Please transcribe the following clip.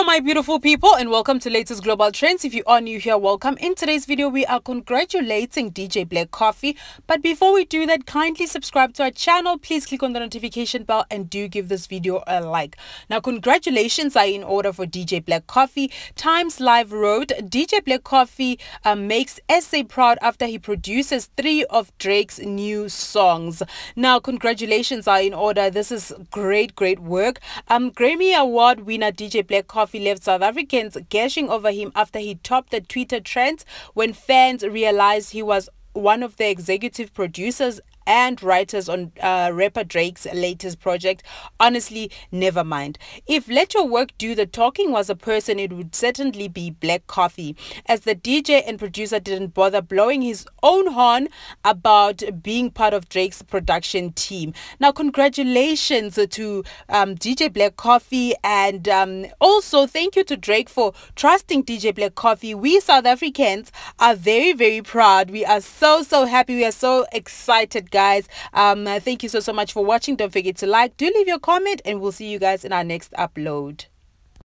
Hello, my beautiful people, and welcome to latest global trends. If you are new here, welcome. In today's video, we are congratulating DJ Black Coffee. But before we do that, kindly subscribe to our channel. Please click on the notification bell and do give this video a like. Now, congratulations are in order for DJ Black Coffee. Times Live wrote DJ Black Coffee uh, makes SA proud after he produces three of Drake's new songs. Now, congratulations are in order. This is great, great work. Um, Grammy Award winner DJ Black Coffee Coffee left South Africans gashing over him after he topped the Twitter trends when fans realized he was one of the executive producers and writers on uh, rapper Drake's latest project. Honestly, never mind. If Let Your Work Do the Talking was a person, it would certainly be Black Coffee, as the DJ and producer didn't bother blowing his own horn about being part of Drake's production team. Now, congratulations to um, DJ Black Coffee, and um, also thank you to Drake for trusting DJ Black Coffee. We South Africans are very, very proud. We are so, so happy. We are so excited guys um thank you so so much for watching don't forget to like do leave your comment and we'll see you guys in our next upload